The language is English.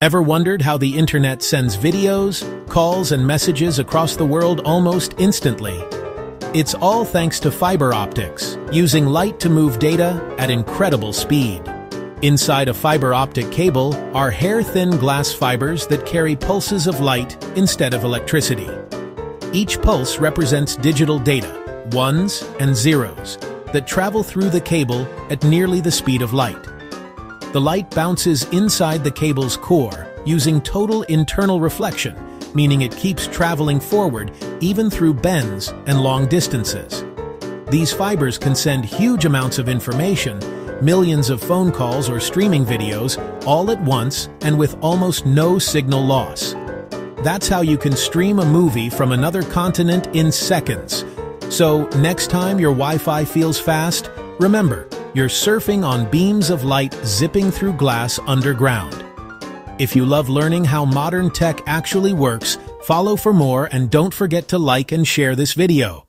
Ever wondered how the internet sends videos, calls, and messages across the world almost instantly? It's all thanks to fiber optics, using light to move data at incredible speed. Inside a fiber optic cable are hair-thin glass fibers that carry pulses of light instead of electricity. Each pulse represents digital data, ones and zeros, that travel through the cable at nearly the speed of light. The light bounces inside the cable's core using total internal reflection, meaning it keeps traveling forward even through bends and long distances. These fibers can send huge amounts of information, millions of phone calls or streaming videos, all at once and with almost no signal loss. That's how you can stream a movie from another continent in seconds. So next time your Wi-Fi feels fast, remember, you're surfing on beams of light zipping through glass underground. If you love learning how modern tech actually works, follow for more and don't forget to like and share this video.